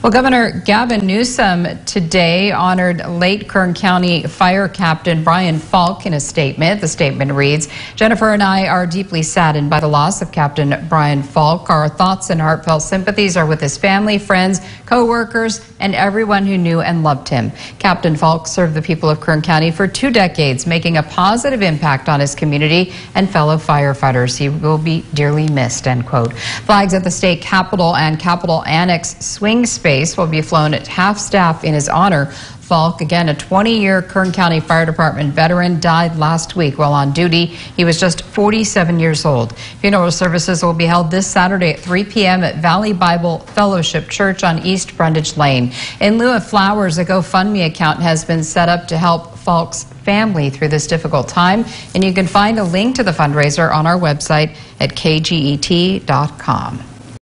Well, Governor Gavin Newsom today honored late Kern County Fire Captain Brian Falk in a statement. The statement reads Jennifer and I are deeply saddened by the loss of Captain Brian Falk. Our thoughts and heartfelt sympathies are with his family, friends, co workers, and everyone who knew and loved him. Captain Falk served the people of Kern County for two decades, making a positive impact on his community and fellow firefighters. He will be dearly missed. End quote. Flags at the state capitol and Capitol Annex swing space will be flown at half staff in his honor. Falk, again a 20-year Kern County Fire Department veteran, died last week while on duty. He was just 47 years old. Funeral services will be held this Saturday at 3 p.m. at Valley Bible Fellowship Church on East Brundage Lane. In lieu of flowers, a GoFundMe account has been set up to help Falk's family through this difficult time, and you can find a link to the fundraiser on our website at kget.com.